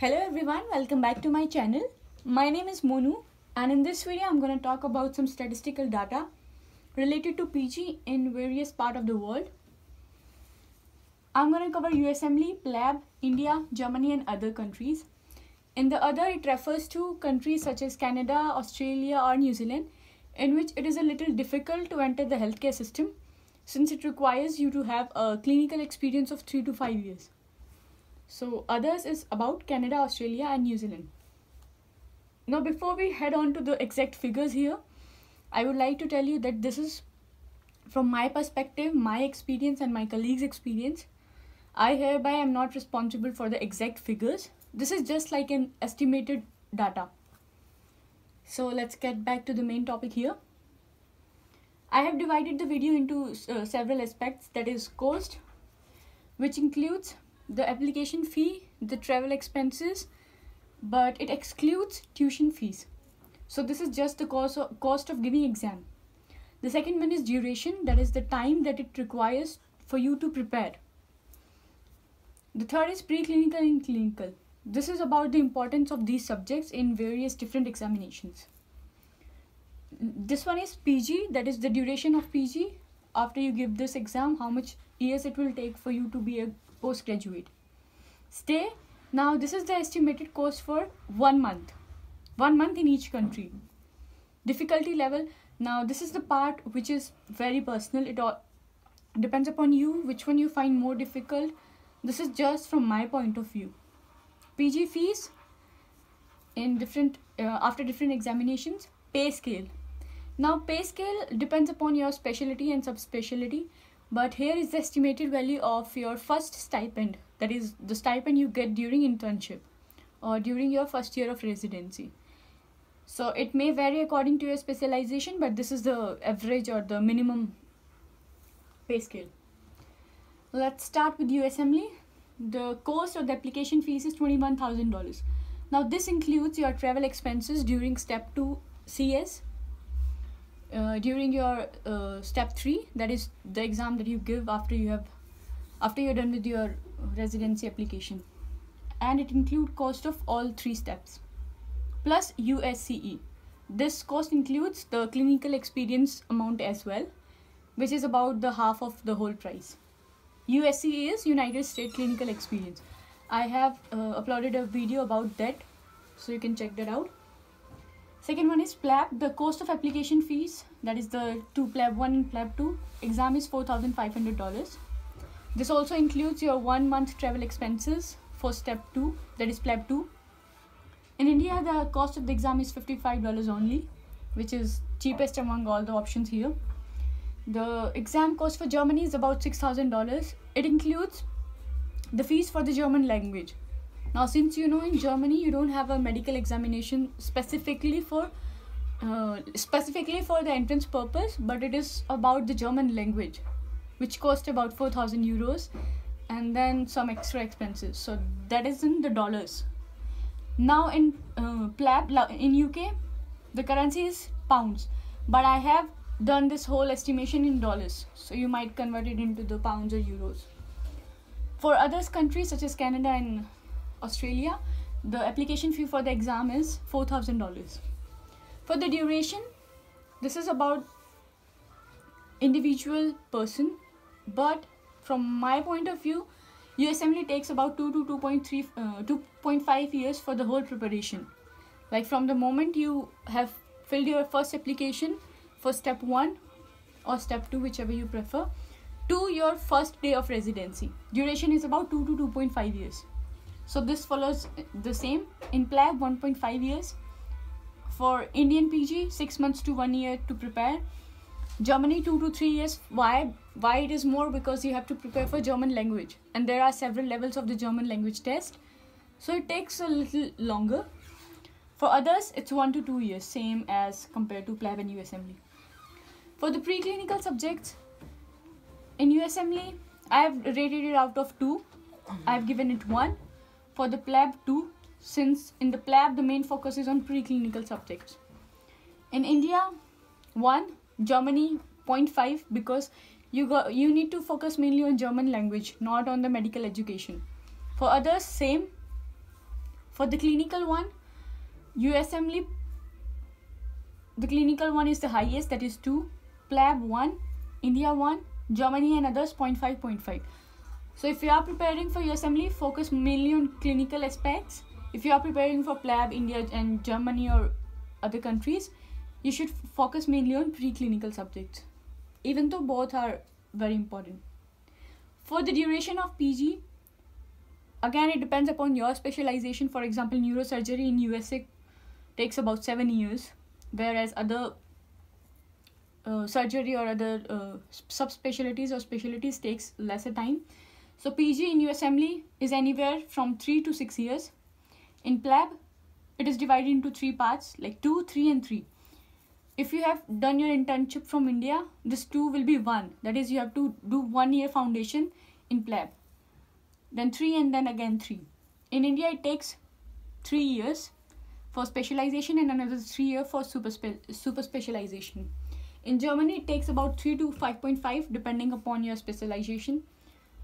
Hello everyone, welcome back to my channel. My name is Monu and in this video I'm going to talk about some statistical data related to PG in various part of the world. I'm going to cover USMLE, PLAB, India, Germany and other countries. In the other it refers to countries such as Canada, Australia or New Zealand in which it is a little difficult to enter the healthcare system since it requires you to have a clinical experience of 3 to 5 years. So others is about Canada, Australia and New Zealand. Now before we head on to the exact figures here, I would like to tell you that this is from my perspective, my experience and my colleagues' experience. I hereby am not responsible for the exact figures. This is just like an estimated data. So let's get back to the main topic here. I have divided the video into uh, several aspects that is cost, which includes the application fee, the travel expenses, but it excludes tuition fees. So this is just the cost of, cost of giving exam. The second one is duration, that is the time that it requires for you to prepare. The third is preclinical and clinical. This is about the importance of these subjects in various different examinations. This one is PG, that is the duration of PG. After you give this exam, how much years it will take for you to be a postgraduate. Stay. Now this is the estimated cost for one month. One month in each country. Difficulty level. Now this is the part which is very personal. It all depends upon you which one you find more difficult. This is just from my point of view. PG fees in different uh, after different examinations. Pay scale. Now pay scale depends upon your specialty and subspecialty but here is the estimated value of your first stipend. That is the stipend you get during internship or during your first year of residency. So it may vary according to your specialization but this is the average or the minimum pay scale. Let's start with USMLE the cost of the application fees is $21000 now this includes your travel expenses during step 2 CS uh, during your uh, step 3 that is the exam that you give after you have after you're done with your residency application. And it include cost of all three steps plus USCE this cost includes the clinical experience amount as well which is about the half of the whole price. USCE is United States Clinical Experience. I have uh, uploaded a video about that so you can check that out Second one is PLAB. The cost of application fees, that is the two PLAB 1 and PLAB 2 exam is $4,500. This also includes your one month travel expenses for step 2, that is PLAB 2. In India, the cost of the exam is $55 only, which is cheapest among all the options here. The exam cost for Germany is about $6,000. It includes the fees for the German language now since you know in germany you don't have a medical examination specifically for uh, specifically for the entrance purpose but it is about the german language which cost about 4000 euros and then some extra expenses. So that is in the dollars. Now in uh, plab in uk the currency is pounds but i have done this whole estimation in dollars. So you might convert it into the pounds or euros. For others countries such as canada and Australia, the application fee for the exam is $4,000. For the duration, this is about individual person, but from my point of view, USMLE takes about 2 to 2.3 uh, 2.5 years for the whole preparation. Like from the moment you have filled your first application for step 1 or step 2 whichever you prefer to your first day of residency. Duration is about 2 to 2.5 years. So this follows the same in PLAB 1.5 years. For Indian PG, 6 months to 1 year to prepare. Germany 2 to 3 years. Why? Why it is more? Because you have to prepare for German language. And there are several levels of the German language test. So it takes a little longer. For others, it's 1 to 2 years, same as compared to PLAB and USMLE. For the preclinical subjects, in USMLE, I have rated it out of 2. I have given it 1 for the PLAB 2 since in the PLAB the main focus is on preclinical subjects. In India, 1, Germany 0.5 because you got you need to focus mainly on German language, not on the medical education. For others, same. For the clinical one, USMLE, the clinical one is the highest, that is 2, PLAB 1, India 1, Germany and others 0.5, 0.5. So if you are preparing for USMLE, focus mainly on clinical aspects. If you are preparing for PLAB, India and Germany or other countries, you should focus mainly on preclinical subjects, even though both are very important. For the duration of PG, again it depends upon your specialization. For example, neurosurgery in USA takes about seven years, whereas other uh, surgery or other uh, subspecialties or specialties takes lesser time. So PG in USMLE is anywhere from three to six years. In PLAB, it is divided into three parts like two, three, and three if you have done your internship from India, this two will be one. That is, you have to do one year foundation in PLAB, then three, and then again three. In India, it takes three years for specialization and another three year for super spe- super specialization. In Germany, it takes about three to five point five depending upon your specialization.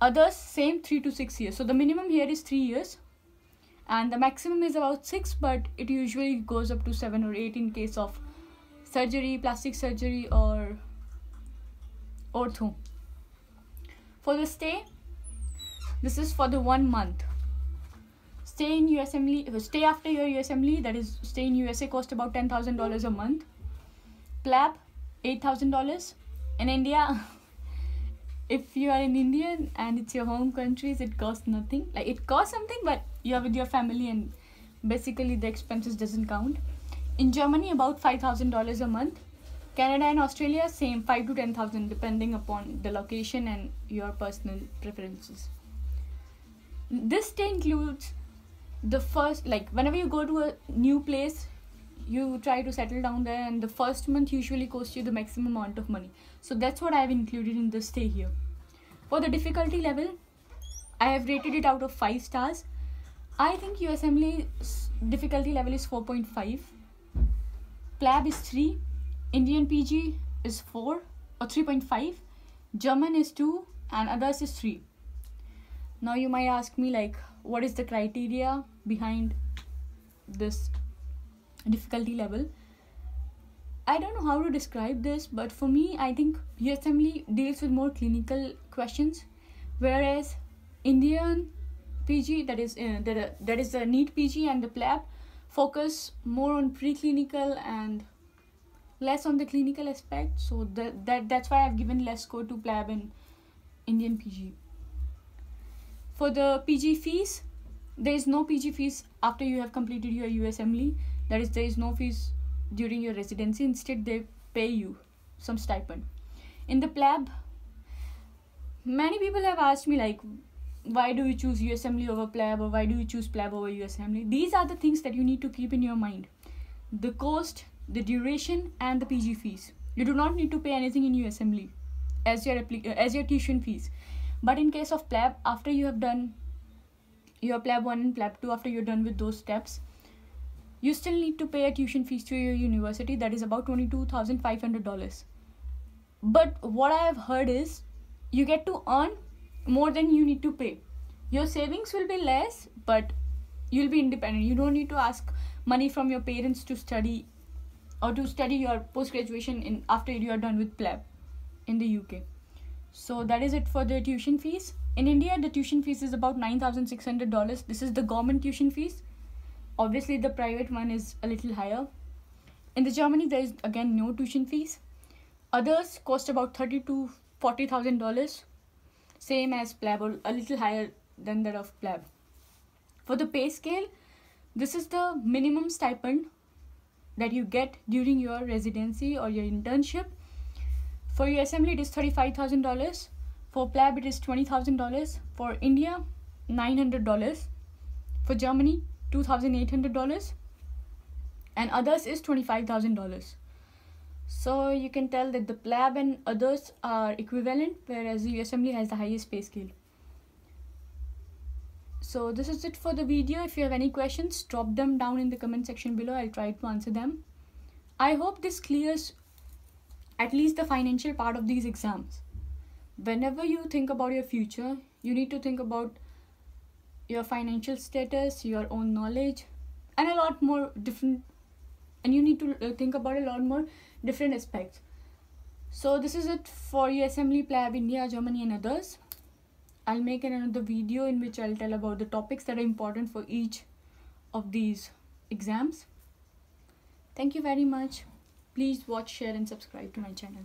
Others same three to six years. So the minimum here is three years, and the maximum is about six, but it usually goes up to seven or eight in case of surgery, plastic surgery, or ortho. For the stay, this is for the one month. Stay in USMLE, stay after your USMLE, that is, stay in USA cost about $10,000 a month. PLAB, $8,000. In India, if you are an Indian and it's your home countries, it costs nothing. Like it costs something, but you're with your family and basically the expenses doesn't count. In Germany, about $5,000 a month. Canada and Australia, same 5 to 10,000 depending upon the location and your personal preferences. This stay includes the first, like whenever you go to a new place, you try to settle down there, and the first month usually costs you the maximum amount of money. So that's what I have included in the stay here. For the difficulty level, I have rated it out of 5 stars. I think USMLE difficulty level is 4.5 PLAB is 3, Indian PG is 4 or 3.5, German is 2, and others is 3. Now you might ask me like what is the criteria behind this difficulty level? I don't know how to describe this, but for me, I think USMLE deals with more clinical questions, whereas Indian PG, that is uh, that, that is the NEET PG and the PLAB, focus more on preclinical and less on the clinical aspect. So that, that that's why i've given less score to plab and indian pg for the pg fees there is no pg fees after you have completed your usmle that is there is no fees during your residency instead they pay you some stipend in the plab many people have asked me like why do you choose USMLE over PLAB or why do you choose PLAB over USMLE? These are the things that you need to keep in your mind. The cost, the duration, and the PG fees. You do not need to pay anything in USMLE as your as your tuition fees. But in case of PLAB, after you have done your PLAB 1 and PLAB 2, after you're done with those steps, you still need to pay a tuition fees to your university that is about $22,500. But what I have heard is you get to earn more than you need to pay. Your savings will be less but you'll be independent. You don't need to ask money from your parents to study or to study your post graduation in after you are done with plab in the uk so that is it for the tuition fees. In india the tuition fees is about $9600 this is the government tuition fees obviously the private one is a little higher in the germany there is again no tuition fees others cost about 30 to 40 thousand dollars same as plab or a little higher than that of plab. For the pay scale, this is the minimum stipend that you get during your residency or your internship. For USMLE, it is $35,000. For PLAB, it is $20,000. For India, $900. For Germany, $2,800. And others is $25,000. So you can tell that the PLAB and others are equivalent, whereas the USMLE has the highest pay scale. So this is it for the video. If you have any questions, drop them down in the comment section below. I'll try to answer them. I hope this clears at least the financial part of these exams. Whenever you think about your future, you need to think about your financial status your own knowledge and a lot more different and you need to uh, think about a lot more different aspects. So this is it for USMLE plab india germany and others. I'll make another video in which i'll tell about the topics that are important for each of these exams. Thank you very much. Please watch share and subscribe to my channel